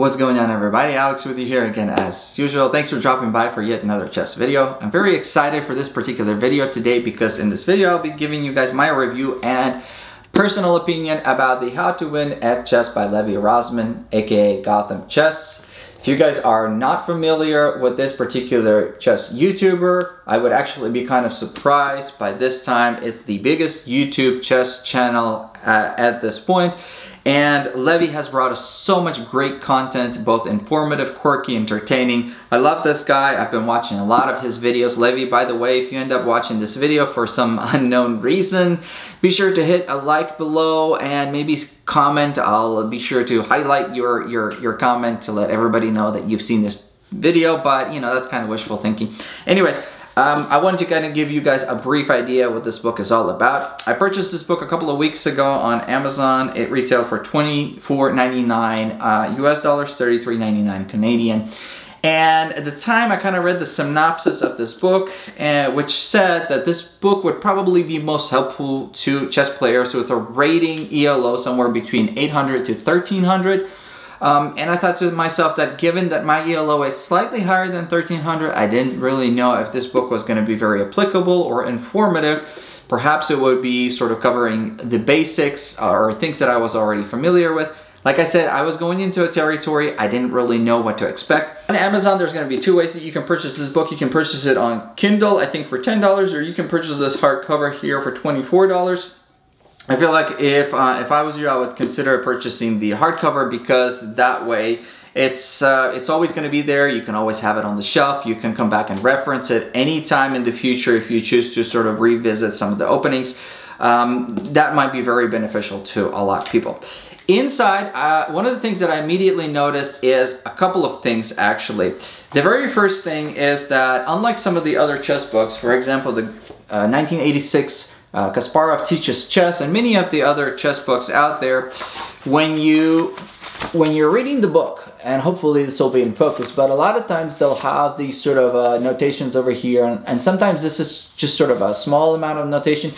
What's going on everybody? Alex with you here again as usual. Thanks for dropping by for yet another chess video. I'm very excited for this particular video today because in this video I'll be giving you guys my review and personal opinion about the How to Win at Chess by Levy Rozman aka Gotham Chess. If you guys are not familiar with this particular chess YouTuber, I would actually be kind of surprised by this time. It's the biggest YouTube chess channel at this point and Levy has brought us so much great content, both informative, quirky, entertaining. I love this guy. I've been watching a lot of his videos. Levy, by the way, if you end up watching this video for some unknown reason, be sure to hit a like below and maybe comment. I'll be sure to highlight your, your, your comment to let everybody know that you've seen this video, but you know, that's kind of wishful thinking. Anyways, um, I wanted to kind of give you guys a brief idea what this book is all about. I purchased this book a couple of weeks ago on Amazon. It retailed for $24.99 uh, US dollars, $33.99 Canadian. And at the time, I kind of read the synopsis of this book, uh, which said that this book would probably be most helpful to chess players with a rating ELO somewhere between 800 to 1300. Um, and I thought to myself that given that my ELO is slightly higher than 1300, I didn't really know if this book was going to be very applicable or informative. Perhaps it would be sort of covering the basics or things that I was already familiar with. Like I said, I was going into a territory I didn't really know what to expect. On Amazon, there's gonna be two ways that you can purchase this book. You can purchase it on Kindle, I think for $10, or you can purchase this hardcover here for $24. I feel like if uh, if I was you, I would consider purchasing the hardcover because that way it's uh, it's always going to be there. You can always have it on the shelf. You can come back and reference it anytime in the future if you choose to sort of revisit some of the openings. Um, that might be very beneficial to a lot of people. Inside, uh, one of the things that I immediately noticed is a couple of things actually. The very first thing is that unlike some of the other chess books, for example, the uh, 1986 uh, Kasparov Teaches Chess, and many of the other chess books out there, when you when you're reading the book, and hopefully this will be in focus, but a lot of times they'll have these sort of uh, notations over here, and, and, sometimes this is just sort of a small amount of notation,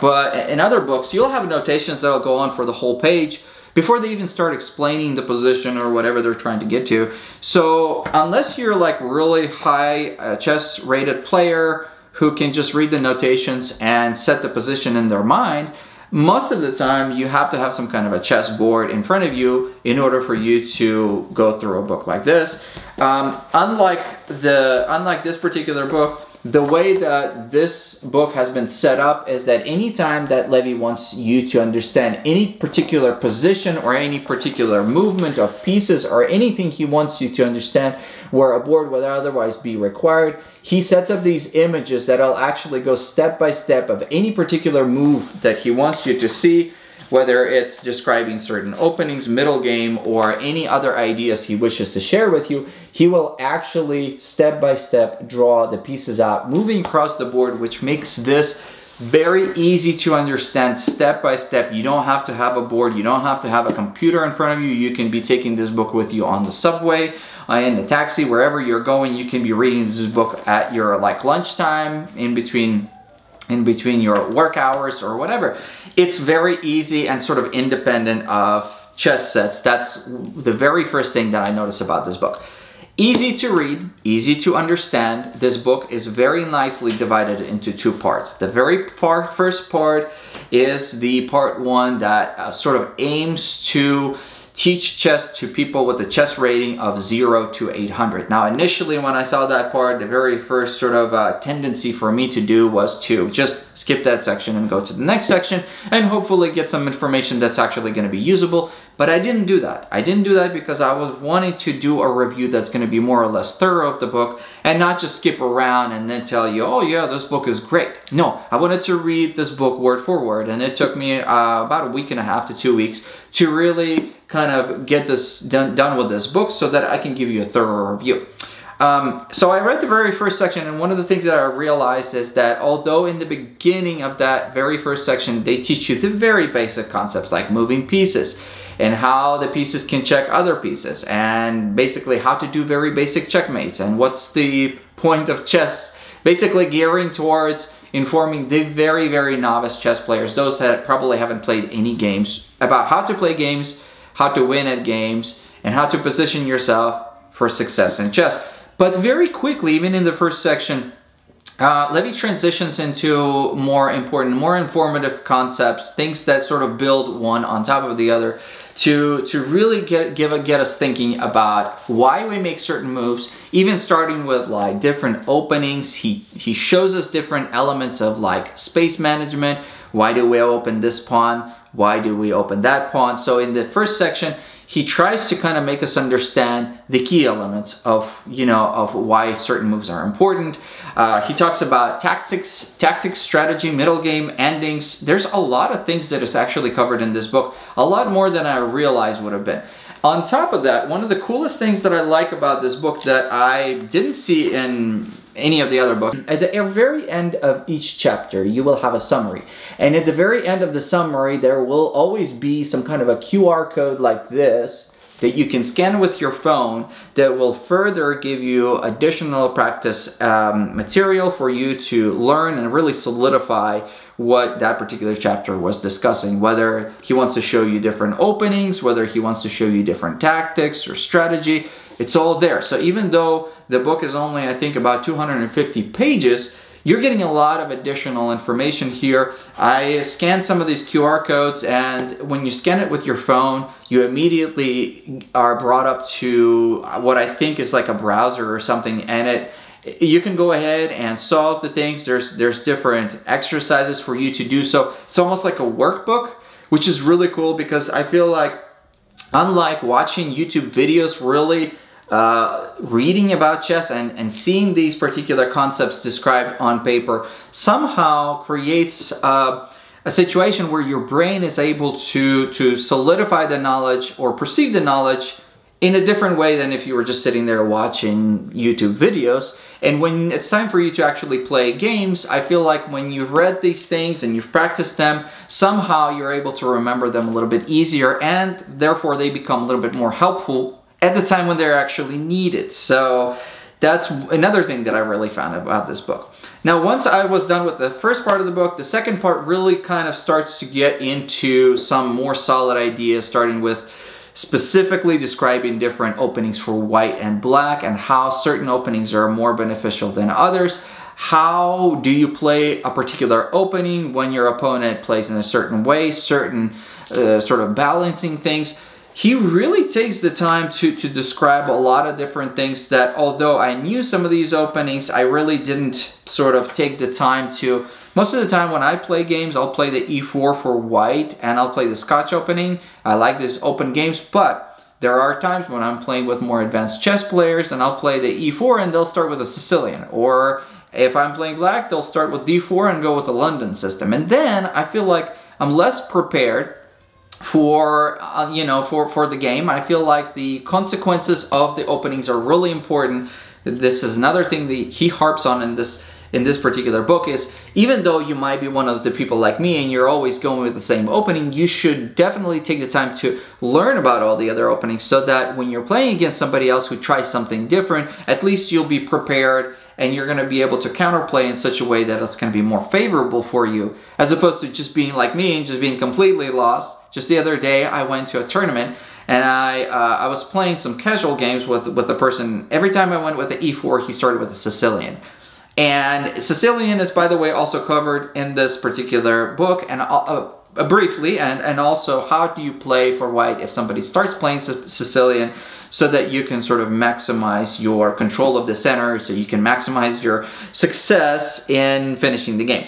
but in other books, you'll have notations that'll go on for the whole page before they even start explaining the position or whatever they're trying to get to. So unless you're like really high uh, chess rated player, who can just read the notations and set the position in their mind, most of the time you have to have some kind of a chess board in front of you in order for you to go through a book like this. Um, unlike the unlike this particular book, the way that this book has been set up is that anytime that Levy wants you to understand any particular position or any particular movement of pieces or anything he wants you to understand where a board would otherwise be required, he sets up these images that'll actually go step by step of any particular move that he wants you to see whether it's describing certain openings, middle game, or any other ideas he wishes to share with you, he will actually step by step draw the pieces out, moving across the board, which makes this very easy to understand step by step. You don't have to have a board, you don't have to have a computer in front of you. You can be taking this book with you on the subway, uh, in the taxi, wherever you're going. You can be reading this book at your like lunchtime, in between in between your work hours or whatever. It's very easy and sort of independent of chess sets. That's the very first thing that I notice about this book. Easy to read, easy to understand. This book is very nicely divided into two parts. The very far first part is the part one that uh, sort of aims to teach chess to people with a chess rating of 0 to 800. Now initially when I saw that part, the very first sort of uh, tendency for me to do was to just skip that section and go to the next section and hopefully get some information that's actually going to be usable. But I didn't do that. I didn't do that because I was wanting to do a review that's going to be more or less thorough of the book and not just skip around and then tell you, oh yeah, this book is great. No, I wanted to read this book word for word and it took me uh, about a week and a half to two weeks to really kind of get this done, done with this book so that I can give you a thorough review. Um, so I read the very first section and one of the things that I realized is that although in the beginning of that very first section they teach you the very basic concepts like moving pieces and how the pieces can check other pieces and basically how to do very basic checkmates and what's the point of chess basically gearing towards informing the very very novice chess players those that probably haven't played any games about how to play games how to win at games and how to position yourself for success in chess. But very quickly, even in the first section, uh, Levy transitions into more important, more informative concepts, things that sort of build one on top of the other to, to really get, give, get us thinking about why we make certain moves, even starting with like different openings. He, he shows us different elements of like space management. Why do we open this pawn? Why do we open that pawn? So in the first section, he tries to kind of make us understand the key elements of, you know, of why certain moves are important. Uh, he talks about tactics, tactics, strategy, middle game, endings. There's a lot of things that is actually covered in this book, a lot more than I realized would have been. On top of that, one of the coolest things that I like about this book that I didn't see in any of the other books. At the very end of each chapter, you will have a summary. And at the very end of the summary, there will always be some kind of a QR code like this that you can scan with your phone that will further give you additional practice um, material for you to learn and really solidify what that particular chapter was discussing. Whether he wants to show you different openings, whether he wants to show you different tactics or strategy, it's all there. So even though the book is only, I think, about 250 pages, you're getting a lot of additional information here. I scanned some of these QR codes and when you scan it with your phone, you immediately are brought up to what I think is like a browser or something and it you can go ahead and solve the things. There's, there's different exercises for you to do so. It's almost like a workbook, which is really cool because I feel like unlike watching YouTube videos really uh, reading about chess and, and seeing these particular concepts described on paper somehow creates uh, a situation where your brain is able to, to solidify the knowledge or perceive the knowledge in a different way than if you were just sitting there watching YouTube videos. And when it's time for you to actually play games, I feel like when you've read these things and you've practiced them, somehow you're able to remember them a little bit easier and therefore they become a little bit more helpful at the time when they're actually needed. So that's another thing that I really found about this book. Now, once I was done with the first part of the book, the second part really kind of starts to get into some more solid ideas, starting with specifically describing different openings for white and black and how certain openings are more beneficial than others. How do you play a particular opening when your opponent plays in a certain way, certain uh, sort of balancing things he really takes the time to, to describe a lot of different things that although I knew some of these openings, I really didn't sort of take the time to. Most of the time when I play games, I'll play the e4 for white and I'll play the Scotch opening. I like these open games, but there are times when I'm playing with more advanced chess players and I'll play the e4 and they'll start with a Sicilian. Or if I'm playing black, they'll start with d4 and go with the London system. And then I feel like I'm less prepared for uh, you know for for the game. I feel like the consequences of the openings are really important. This is another thing that he harps on in this in this particular book is even though you might be one of the people like me and you're always going with the same opening you should definitely take the time to learn about all the other openings so that when you're playing against somebody else who tries something different at least you'll be prepared and you're going to be able to counterplay in such a way that it's going to be more favorable for you as opposed to just being like me and just being completely lost just the other day, I went to a tournament and I uh, I was playing some casual games with with the person. Every time I went with the e4, he started with a Sicilian. And Sicilian is, by the way, also covered in this particular book and uh, uh, briefly, and, and also how do you play for white if somebody starts playing Sicilian so that you can sort of maximize your control of the center, so you can maximize your success in finishing the game.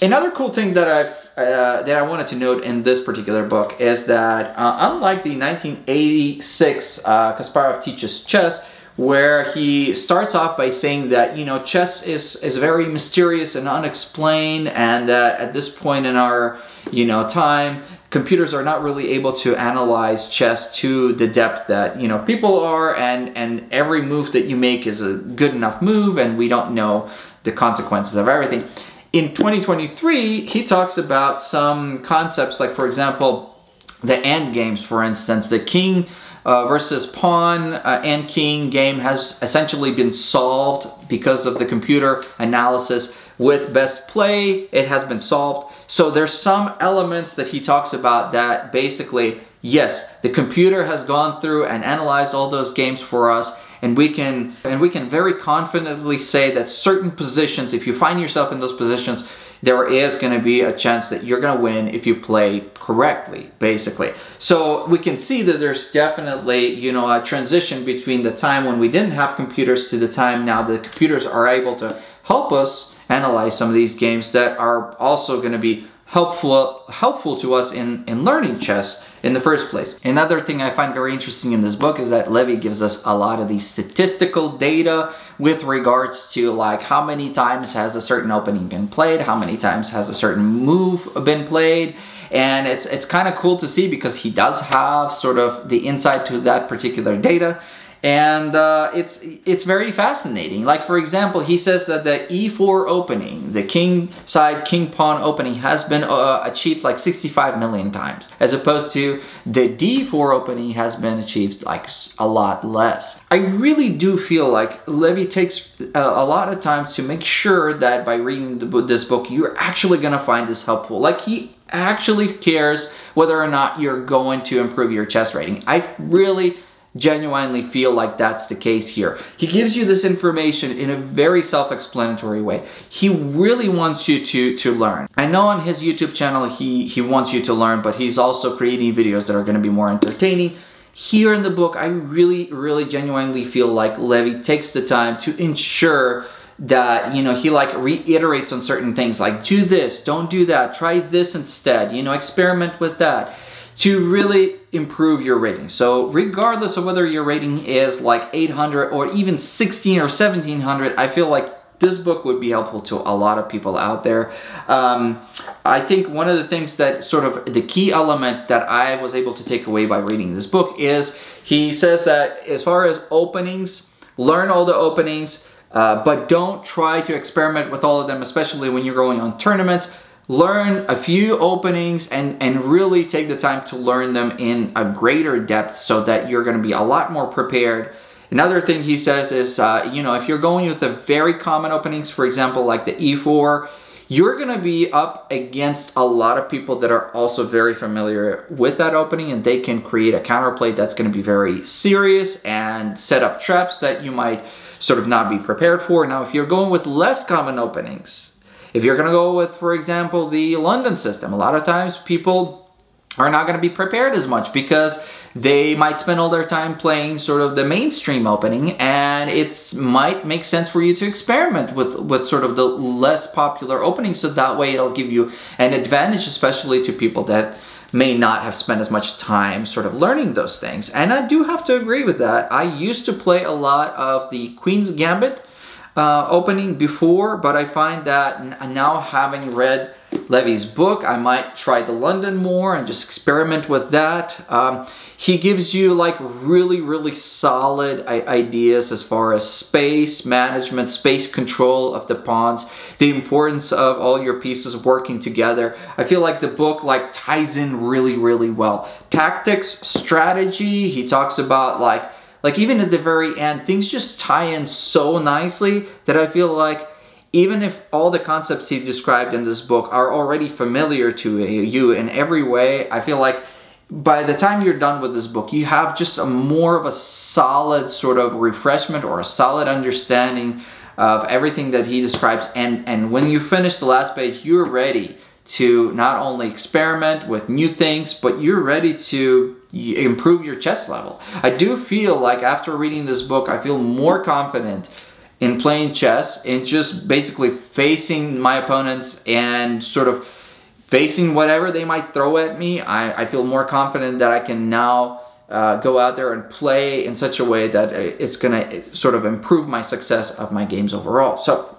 Another cool thing that I've uh, that I wanted to note in this particular book is that uh, unlike the 1986 uh, Kasparov Teaches Chess, where he starts off by saying that, you know, chess is, is very mysterious and unexplained and that at this point in our, you know, time, computers are not really able to analyze chess to the depth that, you know, people are and, and every move that you make is a good enough move and we don't know the consequences of everything. In 2023, he talks about some concepts like, for example, the end games, for instance, the king uh, versus pawn uh, and king game has essentially been solved because of the computer analysis with best play. It has been solved. So there's some elements that he talks about that basically, yes, the computer has gone through and analyzed all those games for us and we can and we can very confidently say that certain positions if you find yourself in those positions there is going to be a chance that you're going to win if you play correctly basically. So we can see that there's definitely you know a transition between the time when we didn't have computers to the time now the computers are able to help us analyze some of these games that are also going to be helpful helpful to us in in learning chess in the first place. Another thing I find very interesting in this book is that Levy gives us a lot of these statistical data with regards to like how many times has a certain opening been played, how many times has a certain move been played, and it's it's kind of cool to see because he does have sort of the insight to that particular data and uh, it's it's very fascinating. Like for example, he says that the e4 opening, the king side king pawn opening, has been uh, achieved like 65 million times, as opposed to the d4 opening has been achieved like a lot less. I really do feel like Levy takes a, a lot of time to make sure that by reading the, this book, you're actually gonna find this helpful. Like he actually cares whether or not you're going to improve your chess rating. I really genuinely feel like that's the case here. He gives you this information in a very self-explanatory way. He really wants you to, to learn. I know on his YouTube channel he, he wants you to learn, but he's also creating videos that are going to be more entertaining. Here in the book, I really, really genuinely feel like Levy takes the time to ensure that you know he like reiterates on certain things like do this don't do that try this instead you know experiment with that to really improve your rating. So regardless of whether your rating is like 800 or even 16 or 1700, I feel like this book would be helpful to a lot of people out there. Um, I think one of the things that sort of the key element that I was able to take away by reading this book is he says that as far as openings, learn all the openings, uh, but don't try to experiment with all of them, especially when you're going on tournaments learn a few openings and, and really take the time to learn them in a greater depth so that you're gonna be a lot more prepared. Another thing he says is, uh, you know, if you're going with the very common openings, for example, like the E4, you're gonna be up against a lot of people that are also very familiar with that opening and they can create a counterplay that's gonna be very serious and set up traps that you might sort of not be prepared for. Now, if you're going with less common openings, if you're to go with, for example, the London system, a lot of times people are not to be prepared as much because they might spend all their time playing sort of the mainstream opening and it might make sense for you to experiment with, with sort of the less popular openings so that way it'll give you an advantage especially to people that may not have spent as much time sort of learning those things. And I do have to agree with that. I used to play a lot of the Queen's Gambit uh, opening before, but I find that now having read Levy's book, I might try the London more and just experiment with that. Um, he gives you like really, really solid ideas as far as space management, space control of the pawns, the importance of all your pieces working together. I feel like the book like ties in really, really well. Tactics, strategy, he talks about like like even at the very end, things just tie in so nicely that I feel like even if all the concepts he described in this book are already familiar to you in every way, I feel like by the time you're done with this book, you have just a more of a solid sort of refreshment or a solid understanding of everything that he describes. And, and when you finish the last page, you're ready to not only experiment with new things, but you're ready to improve your chess level. I do feel like after reading this book, I feel more confident in playing chess and just basically facing my opponents and sort of facing whatever they might throw at me. I, I feel more confident that I can now uh, go out there and play in such a way that it's gonna sort of improve my success of my games overall. So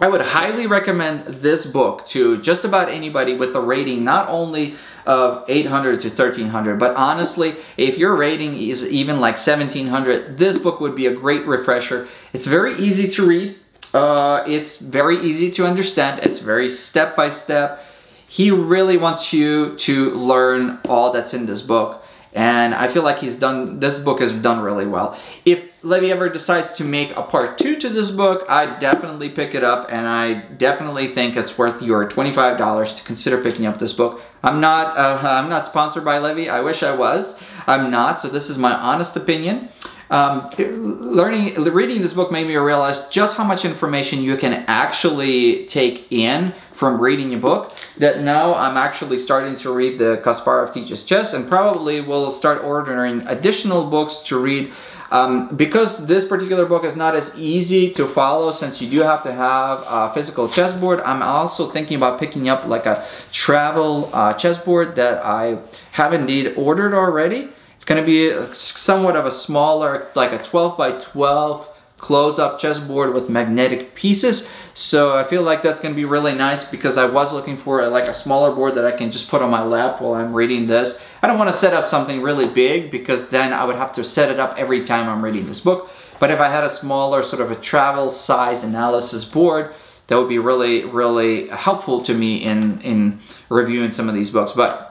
I would highly recommend this book to just about anybody with a rating not only of 800 to 1300 but honestly if your rating is even like 1700 this book would be a great refresher. It's very easy to read. Uh, it's very easy to understand. It's very step by step. He really wants you to learn all that's in this book and I feel like he's done, this book has done really well. If Levy ever decides to make a part two to this book, I definitely pick it up and I definitely think it's worth your $25 to consider picking up this book. I'm not, uh, I'm not sponsored by Levy. I wish I was. I'm not, so this is my honest opinion. Um, learning, reading this book made me realize just how much information you can actually take in from reading a book that now I'm actually starting to read the Kasparov Teaches Chess and probably will start ordering additional books to read um, because this particular book is not as easy to follow since you do have to have a physical chessboard, I'm also thinking about picking up like a travel uh, chessboard that I have indeed ordered already. To be somewhat of a smaller, like a 12 by 12 close-up chessboard with magnetic pieces. So I feel like that's going to be really nice because I was looking for a, like a smaller board that I can just put on my lap while I'm reading this. I don't want to set up something really big because then I would have to set it up every time I'm reading this book. But if I had a smaller sort of a travel size analysis board, that would be really, really helpful to me in, in reviewing some of these books. But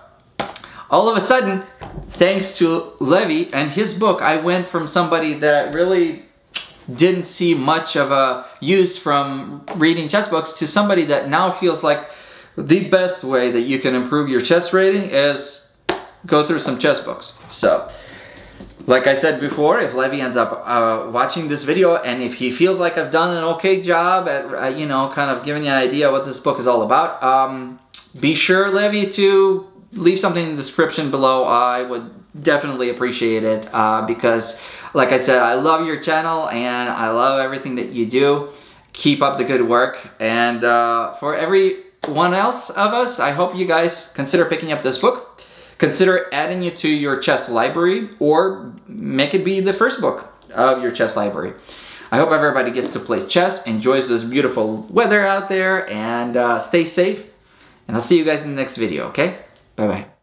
all of a sudden, thanks to Levy and his book, I went from somebody that really didn't see much of a use from reading chess books to somebody that now feels like the best way that you can improve your chess rating is go through some chess books. So, like I said before, if Levy ends up uh, watching this video and if he feels like I've done an okay job at, uh, you know, kind of giving you an idea what this book is all about, um, be sure, Levy, to leave something in the description below. I would definitely appreciate it uh, because like I said, I love your channel and I love everything that you do. Keep up the good work. And uh, for everyone else of us, I hope you guys consider picking up this book. Consider adding it to your chess library or make it be the first book of your chess library. I hope everybody gets to play chess, enjoys this beautiful weather out there, and uh, stay safe. And I'll see you guys in the next video, okay? 拜拜。